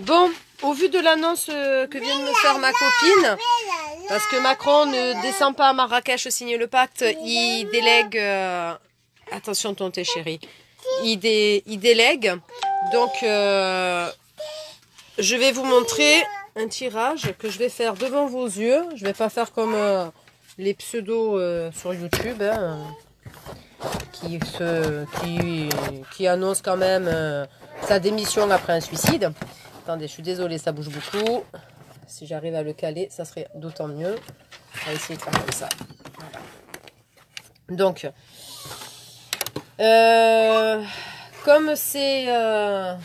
Bon, au vu de l'annonce euh, que vient de me faire ma copine, parce que Macron ne descend pas à Marrakech signer le pacte, il délègue... euh, attention ton thé chéri. Il, dé- il délègue. Donc, euh, je vais vous montrer un tirage que je vais faire devant vos yeux. Je vais pas faire comme les pseudos sur YouTube. hein, qui, se, quand même sa démission après un suicide. Attendez, je suis désolée, ça bouge beaucoup. Si j'arrive à le caler, ça serait d'autant mieux. On va essayer de faire comme ça. Donc, euh, comme c'est... euh,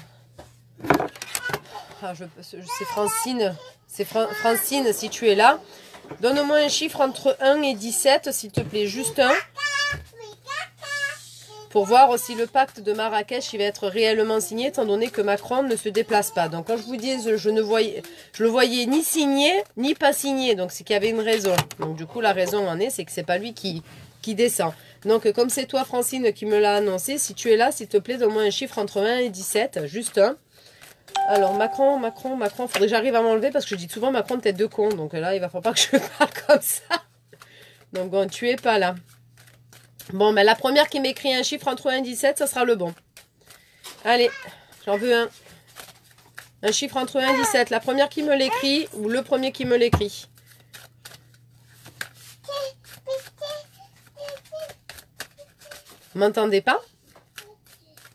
ah, c'est Francine, c'est Fran- Francine, si tu es là, donne-moi un chiffre entre 1 et 17, s'il te plaît, juste un pour voir si le pacte de Marrakech il va être réellement signé, étant donné que Macron ne se déplace pas. Donc quand je vous dis, je ne voyais, le voyais ni signé ni pas signé, donc c'est qu'il y avait une raison. Donc du coup la raison en est, c'est que c'est pas lui qui descend. Donc comme c'est toi Francine qui me l'a annoncé, si tu es là, s'il te plaît, donne-moi un chiffre entre 1 et 17, juste un. Alors Macron, Macron, Macron, faudrait que j'arrive à m'enlever parce que je dis souvent Macron tête de con, donc là il va falloir pas que je parle comme ça. Donc bon, tu es pas là. Bon, ben la première qui m'écrit un chiffre entre 1 et 17, ça sera le bon. Allez, j'en veux un. Un chiffre entre 1 et 17. La première qui me l'écrit ou le premier qui me l'écrit. Vous m'entendez pas?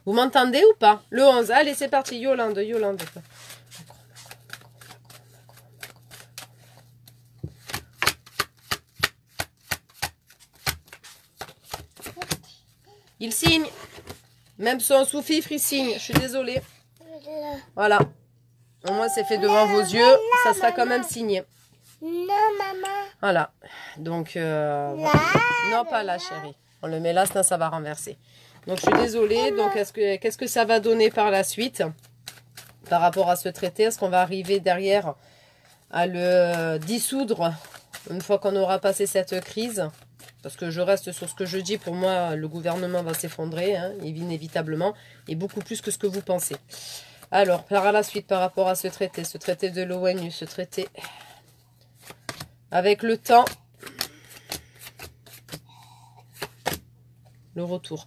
Vous m'entendez ou pas? Le 11. Allez, c'est parti. Yolande, Yolande. Il signe. Même son sous-fifre, il signe. Je suis désolée. Voilà. Au moins, c'est fait devant vos yeux. Ça sera quand même signé. Non, maman. Voilà. Donc, euh, non, pas là, chérie. On le met là, sinon ça va renverser. Donc, je suis désolée. Donc, est-ce que, qu'est-ce que ça va donner par la suite par rapport à ce traité? Est-ce qu'on va arriver derrière à le dissoudre une fois qu'on aura passé cette crise? Parce que je reste sur ce que je dis. Pour moi, le gouvernement va s'effondrer, hein, inévitablement, et beaucoup plus que ce que vous pensez. Alors, par la suite, par rapport à ce traité, ce traité de l'ONU, ce traité avec le temps, le retour.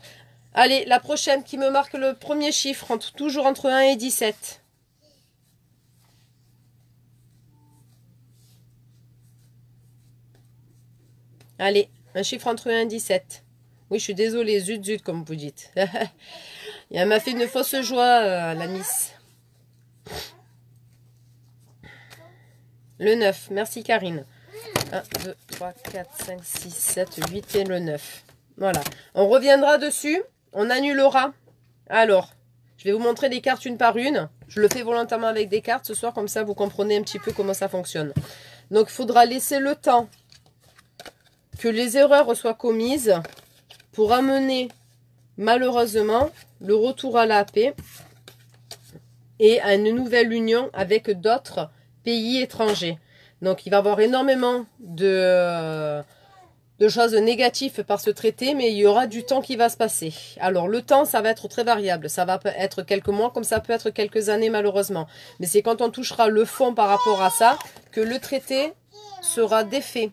Allez, la prochaine qui me marque le premier chiffre, entre, toujours entre 1 et 17. Allez, un chiffre entre 1 et 17. Oui, je suis désolée, zut, zut, comme vous dites. Elle m'a fait une fausse joie, euh, la miss. Le 9, merci Karine. 1, 2, 3, 4, 5, 6, 7, 8 et le 9. Voilà. On reviendra dessus. On annulera. Alors, je vais vous montrer les cartes une par une. Je le fais volontairement avec des cartes ce soir, comme ça vous comprenez un petit peu comment ça fonctionne. Donc, il faudra laisser le temps que les erreurs soient commises pour amener, malheureusement, le retour à la paix et à une nouvelle union avec d'autres pays étrangers. Donc, il va y avoir énormément de, de choses négatives par ce traité, mais il y aura du temps qui va se passer. Alors, le temps, ça va être très variable. Ça va être quelques mois, comme ça peut être quelques années, malheureusement. Mais c'est quand on touchera le fond par rapport à ça que le traité sera défait.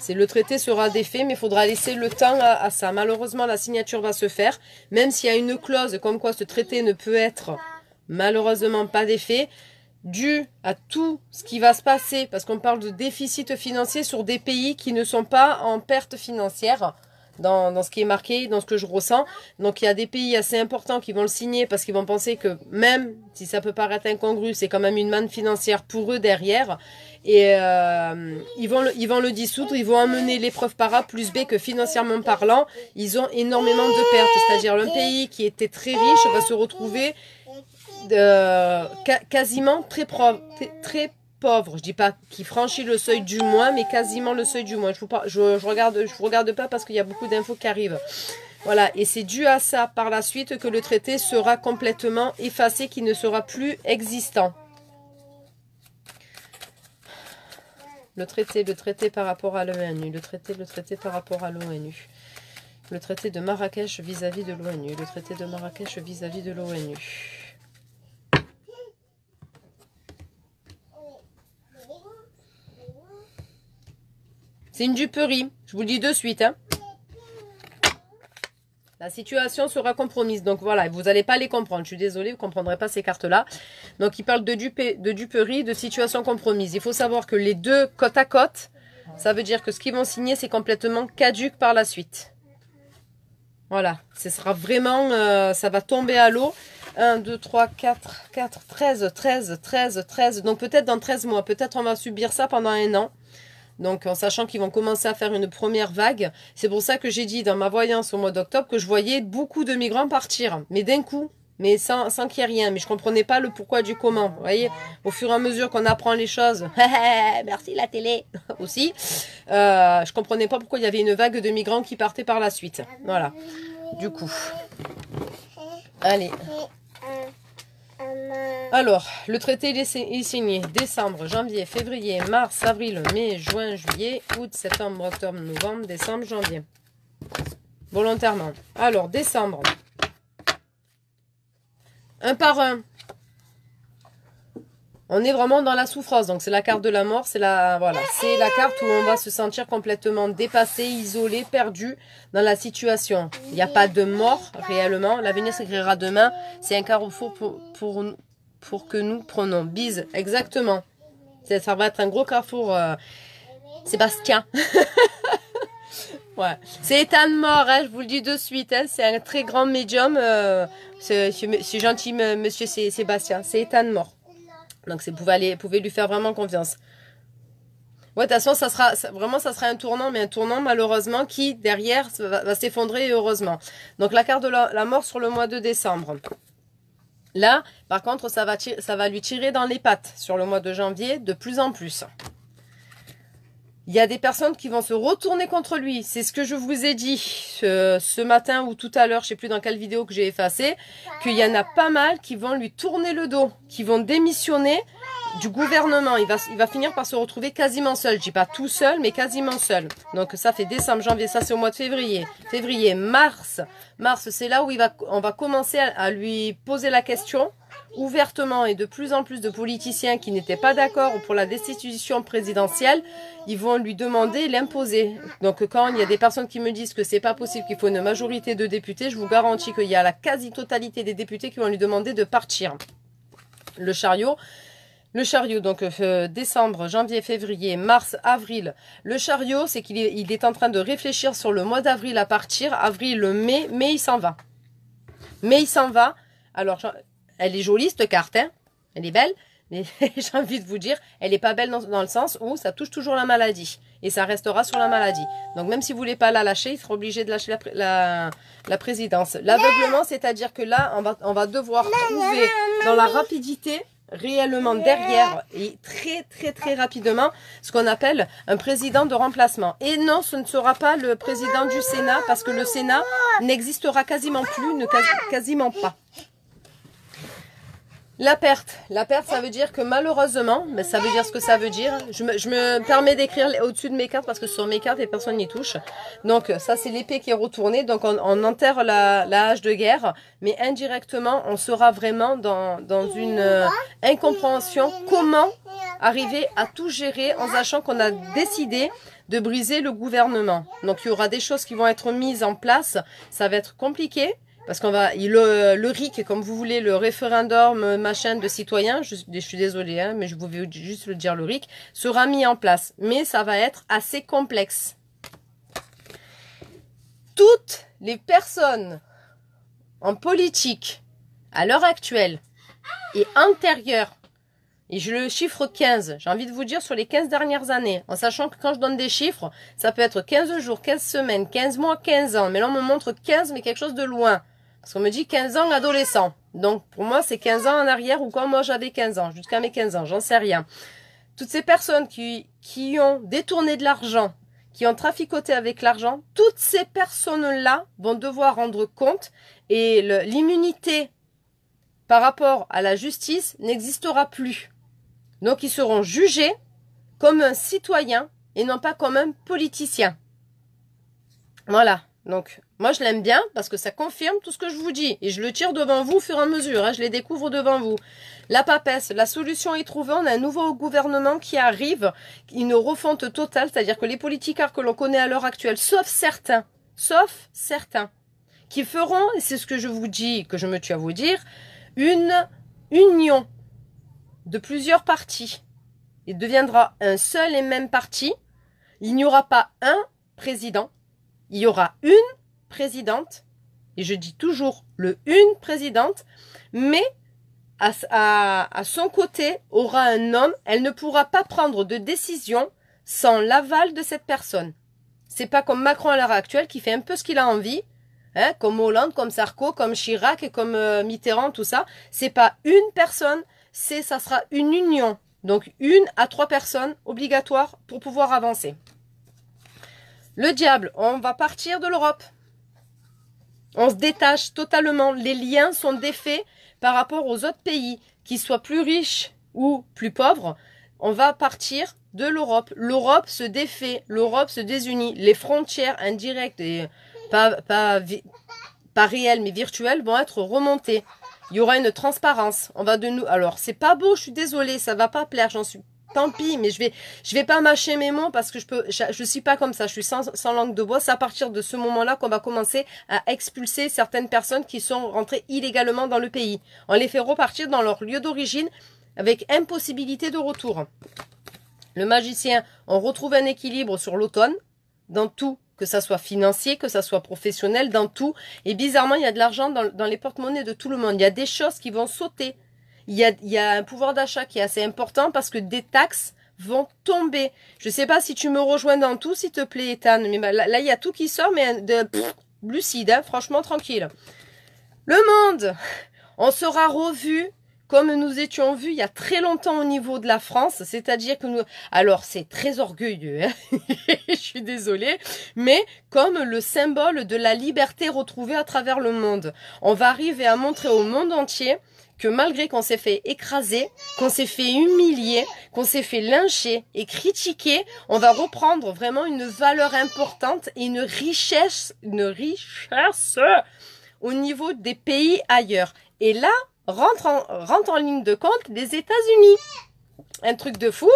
C'est le traité sera défait, mais il faudra laisser le temps à, à ça. Malheureusement, la signature va se faire, même s'il y a une clause comme quoi ce traité ne peut être malheureusement pas défait, dû à tout ce qui va se passer, parce qu'on parle de déficit financier sur des pays qui ne sont pas en perte financière. Dans, dans ce qui est marqué, dans ce que je ressens. Donc il y a des pays assez importants qui vont le signer parce qu'ils vont penser que même si ça peut paraître incongru, c'est quand même une manne financière pour eux derrière. Et euh, ils, vont le, ils vont le dissoudre, ils vont amener l'épreuve par A plus B que financièrement parlant, ils ont énormément de pertes. C'est-à-dire un pays qui était très riche va se retrouver ca- quasiment très, pro- très pauvre. Je dis pas qui franchit le seuil du moins, mais quasiment le seuil du moins. Je vous, regarde, vous regarde pas parce qu'il y a beaucoup d'infos qui arrivent. Voilà, et c'est dû à ça par la suite que le traité sera complètement effacé, qui ne sera plus existant. Le traité, le traité par rapport à l'ONU, le traité, le traité par rapport à l'ONU. Le traité de Marrakech vis-à-vis de l'ONU. Le traité de Marrakech vis-à-vis de l'ONU. C'est une duperie. Je vous le dis de suite. Hein. La situation sera compromise. Donc voilà, vous n'allez pas les comprendre. Je suis désolée, vous ne comprendrez pas ces cartes-là. Donc il parle de, de duperie, de situation compromise. Il faut savoir que les deux côte à côte, ça veut dire que ce qu'ils vont signer, c'est complètement caduque par la suite. Voilà, ce sera vraiment, euh, ça va tomber à l'eau. 1, 2, 3, 4, 4, 13, 13, 13, 13. Donc peut-être dans 13 mois, peut-être on va subir ça pendant un an. Donc en sachant qu'ils vont commencer à faire une première vague. C'est pour ça que j'ai dit dans ma voyance au mois d'octobre que je voyais beaucoup de migrants partir. Mais d'un coup, mais sans, sans qu'il y ait rien. Mais je comprenais pas le pourquoi du comment. Vous voyez, au fur et à mesure qu'on apprend les choses, merci la télé aussi, euh, je comprenais pas pourquoi il y avait une vague de migrants qui partaient par la suite. Voilà. Du coup. Allez. Alors, le traité est signé décembre, janvier, février, mars, avril, mai, juin, juillet, août, septembre, octobre, novembre, décembre, janvier. Volontairement. Alors, décembre. Un par un. On est vraiment dans la souffrance. Donc, c'est la carte de la mort. C'est la, voilà, la carte où on va se sentir complètement dépassé, isolé, perdu dans la situation. Il n'y a pas de mort réellement. L'avenir s'écrira demain. C'est un carrefour pour, pour, pour que nous prenons. Bise, exactement. Ça va être un gros carrefour. Euh, Sébastien. ouais. C'est état de mort, hein, je vous le dis de suite. Hein, c'est un très grand médium. Euh, gentil, monsieur Sébastien. C'est état de mort. Donc, vous pouvez, lui faire vraiment confiance. Ouais, de toute façon, ça sera vraiment ça sera un tournant, mais un tournant malheureusement qui derrière va, s'effondrer heureusement. Donc la carte de la, mort sur le mois de décembre. Là, par contre, ça va, lui tirer dans les pattes sur le mois de janvier de plus en plus. Il y a des personnes qui vont se retourner contre lui. C'est ce que je vous ai dit ce, matin ou tout à l'heure, je sais plus dans quelle vidéo que j'ai effacé, qu'il y en a pas mal qui vont lui tourner le dos, qui vont démissionner du gouvernement. Il va, il va finir par se retrouver quasiment seul. Je dis pas tout seul, mais quasiment seul. Donc ça fait décembre, janvier, ça c'est au mois de février. Février, mars. Mars, c'est là où il va, on va commencer à, lui poser la question ouvertement et de plus en plus de politiciens qui n'étaient pas d'accord pour la destitution présidentielle, ils vont lui demander l'imposer. Donc quand il y a des personnes qui me disent que c'est pas possible, qu'il faut une majorité de députés, je vous garantis qu'il y a la quasi-totalité des députés qui vont lui demander de partir. Le chariot, le chariot, donc euh, décembre, janvier, février, mars, avril. Le chariot, c'est qu'il est, est en train de réfléchir sur le mois d'avril à partir. Avril, mai, mai, il s'en va. Mai, il s'en va. Alors, elle est jolie, cette carte. Hein elle est belle. Mais j'ai envie de vous dire, elle n'est pas belle dans, le sens où ça touche toujours la maladie. Et ça restera sur la maladie. Donc même si vous voulez pas la lâcher, il sera obligé de lâcher la, la, présidence. L'aveuglement, c'est-à-dire que là, on va, on va devoir trouver dans la rapidité réellement derrière et très très très rapidement ce qu'on appelle un président de remplacement. Et non, ce ne sera pas le président du Sénat parce que le Sénat n'existera quasiment plus, ne quasiment pas. La perte. La perte, ça veut dire que malheureusement, mais ça veut dire ce que ça veut dire. Je me, permets d'écrire au-dessus de mes cartes parce que sur mes cartes, les personnes n'y touchent. Donc ça, c'est l'épée qui est retournée. Donc on, enterre la, hache de guerre, mais indirectement, on sera vraiment dans, dans une euh, incompréhension. Comment arriver à tout gérer en sachant qu'on a décidé de briser le gouvernement? Donc il y aura des choses qui vont être mises en place. Ça va être compliqué. Parce qu'on va, le, RIC, comme vous voulez, le référendum machin de citoyens, je, suis désolée, hein, mais je vous vais juste le dire, le RIC, sera mis en place. Mais ça va être assez complexe. Toutes les personnes en politique, à l'heure actuelle, et antérieures, et je le chiffre 15, j'ai envie de vous dire sur les 15 dernières années, en sachant que quand je donne des chiffres, ça peut être 15 jours, 15 semaines, 15 mois, 15 ans, mais là on me montre 15, mais quelque chose de loin. Parce qu'on me dit 15 ans adolescent. Donc pour moi c'est 15 ans en arrière ou quand moi j'avais 15 ans, jusqu'à mes 15 ans, j'en sais rien. Toutes ces personnes qui, qui ont détourné de l'argent, qui ont traficoté avec l'argent, toutes ces personnes-là vont devoir rendre compte et l'immunité par rapport à la justice n'existera plus. Donc ils seront jugés comme un citoyen et non pas comme un politicien. Voilà. Donc, moi, je l'aime bien parce que ça confirme tout ce que je vous dis. Et je le tire devant vous au fur et à mesure. Hein, je les découvre devant vous. La papesse, la solution est trouvée. On a un nouveau gouvernement qui arrive. Une refonte totale. C'est-à-dire que les politicards que l'on connaît à l'heure actuelle, sauf certains, sauf certains, qui feront, et c'est ce que je vous dis, que je me tue à vous dire, une union de plusieurs partis. Il deviendra un seul et même parti. Il n'y aura pas un président il y aura une présidente, et je dis toujours le une présidente, mais à, à, son côté aura un homme, elle ne pourra pas prendre de décision sans l'aval de cette personne. C'est pas comme Macron à l'heure actuelle qui fait un peu ce qu'il a envie, hein, comme Hollande, comme Sarko, comme Chirac et comme euh, Mitterrand, tout ça. C'est pas une personne, c'est ça sera une union. Donc une à trois personnes obligatoires pour pouvoir avancer. Le diable, on va partir de l'Europe. On se détache totalement. Les liens sont défaits par rapport aux autres pays, qu'ils soient plus riches ou plus pauvres. On va partir de l'Europe. L'Europe se défait, l'Europe se désunit. Les frontières indirectes et pas, pas, pas réelles mais virtuelles vont être remontées. Il y aura une transparence. On va de nous. Alors, c'est pas beau, je suis désolée, ça va pas plaire, j'en suis tant pis, mais je vais, je vais pas mâcher mes mots parce que je peux, je, suis pas comme ça, je suis sans, langue de bois. C'est à partir de ce moment-là qu'on va commencer à expulser certaines personnes qui sont rentrées illégalement dans le pays. On les fait repartir dans leur lieu d'origine avec impossibilité de retour. Le magicien, on retrouve un équilibre sur l'automne, dans tout, que ça soit financier, que ça soit professionnel, dans tout. Et bizarrement, il y a de l'argent dans, dans les porte-monnaies de tout le monde. Il y a des choses qui vont sauter il y a, un pouvoir d'achat qui est assez important parce que des taxes vont tomber. Je sais pas si tu me rejoins dans tout, s'il te plaît, Ethan. Mais là, il y a tout qui sort, mais de lucide, hein, franchement tranquille. Le monde, on sera revu comme nous étions vus il y a très longtemps au niveau de la France, c'est-à-dire que nous... Alors, c'est très orgueilleux, hein je suis désolée, mais comme le symbole de la liberté retrouvée à travers le monde. On va arriver à montrer au monde entier que malgré qu'on s'est fait écraser, qu'on s'est fait humilier, qu'on s'est fait lyncher et critiquer, on va reprendre vraiment une valeur importante et une richesse, une richesse au niveau des pays ailleurs. Et là, rentre en, rentre en ligne de compte les États-Unis. Un truc de fou.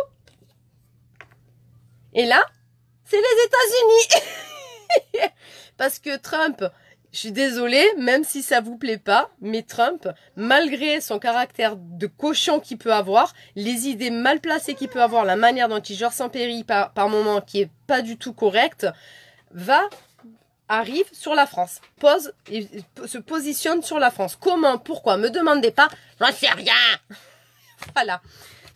Et là, c'est les États-Unis. Parce que Trump, je suis désolée, même si ça vous plaît pas, mais Trump, malgré son caractère de cochon qu'il peut avoir, les idées mal placées qu'il peut avoir, la manière dont il gère pays par, par moment qui est pas du tout correcte, va arrive sur la France, pose et se positionne sur la France. Comment, pourquoi, me demandez pas, j'en sais rien. voilà.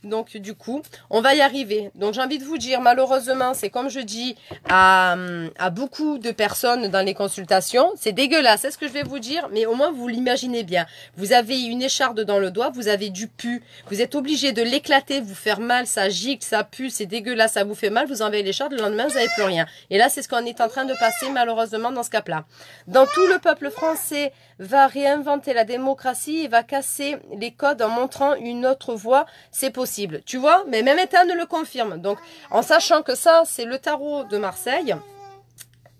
Donc du coup, on va y arriver. Donc j'ai envie de vous dire, malheureusement, c'est comme je dis à, à, beaucoup de personnes dans les consultations, c'est dégueulasse, c'est ce que je vais vous dire, mais au moins vous l'imaginez bien. Vous avez une écharde dans le doigt, vous avez du pu, vous êtes obligé de l'éclater, vous faire mal, ça gicle, ça pue, c'est dégueulasse, ça vous fait mal, vous enlevez l'écharde, le lendemain vous n'avez plus rien. Et là, c'est ce qu'on est en train de passer malheureusement dans ce cas-là. Dans tout le peuple français va réinventer la démocratie et va casser les codes en montrant une autre voie, c'est possible. Tu vois Mais même ne le confirme. Donc, en sachant que ça, c'est le tarot de Marseille,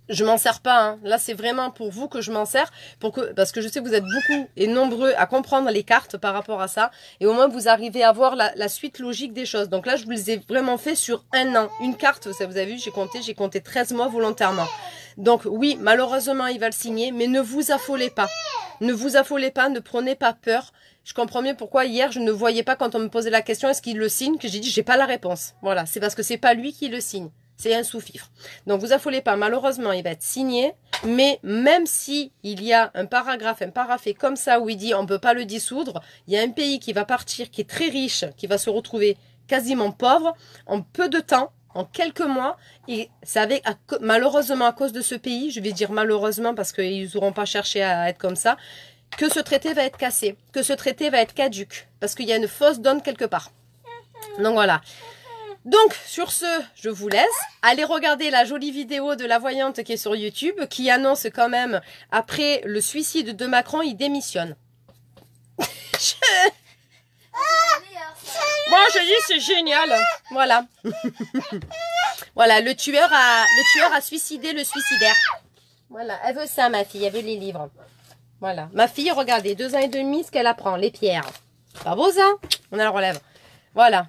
je m'en sers pas. Hein. Là, c'est vraiment pour vous que je m'en sers, pour que parce que je sais que vous êtes beaucoup et nombreux à comprendre les cartes par rapport à ça, et au moins vous arrivez à voir la, suite logique des choses. Donc là, je vous les ai vraiment fait sur un an. Une carte, vous avez vu, j'ai compté, j'ai compté 13 mois volontairement. Donc oui, malheureusement, il va le signer, mais ne vous affolez pas. Ne vous affolez pas, ne prenez pas peur. Je comprends mieux pourquoi hier je ne voyais pas quand on me posait la question est-ce qu'il le signe que j'ai dit j'ai pas la réponse. Voilà, c'est parce que c'est pas lui qui le signe. C'est un sous-fifre. Donc vous affolez pas, malheureusement, il va être signé, mais même si il y a un paragraphe, un paragraphe comme ça où il dit on peut pas le dissoudre, il y a un pays qui va partir, qui est très riche, qui va se retrouver quasiment pauvre en peu de temps, en quelques mois, et c'est avec, malheureusement à cause de ce pays, je vais dire malheureusement parce qu'ils n'auront pas cherché à être comme ça, que ce traité va être cassé, que ce traité va être caduque, parce qu'il y a une fausse donne quelque part. Donc voilà. Donc, sur ce, je vous laisse. Allez regarder la jolie vidéo de la voyante qui est sur YouTube, qui annonce quand même, après le suicide de Macron, il démissionne. Moi, je dis, c'est génial. Voilà. voilà, le tueur, a, le tueur a suicidé le suicidaire. Voilà, elle veut ça, ma fille, elle veut les livres. Voilà. Ma fille, regardez, deux ans et demi, ce qu'elle apprend, les pierres. Pas beau ça On a le relève. Voilà.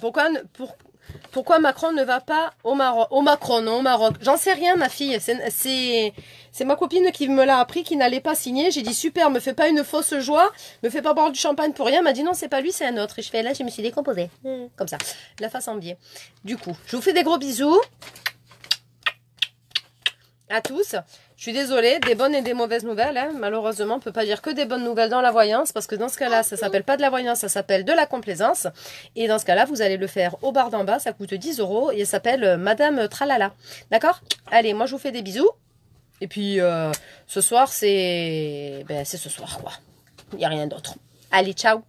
Pourquoi, pour, pourquoi Macron ne va pas au Maroc Au Macron, non, au Maroc? J'en sais rien, ma fille. C'est ma copine qui me l'a appris, qui n'allait pas signer. J'ai dit, super, me fais pas une fausse joie, me fais pas boire du champagne pour rien. Elle m'a dit, non, c'est pas lui, c'est un autre. Et je fais, là, je me suis décomposée. Comme ça. La face en biais. Du coup, je vous fais des gros bisous. À tous. Je suis désolée, des bonnes et des mauvaises nouvelles. Hein. Malheureusement, on ne peut pas dire que des bonnes nouvelles dans la voyance, parce que dans ce cas-là, ça s'appelle pas de la voyance, ça s'appelle de la complaisance. Et dans ce cas-là, vous allez le faire au bar d'en bas, ça coûte 10 euros, et ça s'appelle euh, Madame Tralala. D'accord? Allez, moi je vous fais des bisous. Et puis, euh, ce soir, c'est... Ben, c'est ce soir, quoi. Il n'y a rien d'autre. Allez, ciao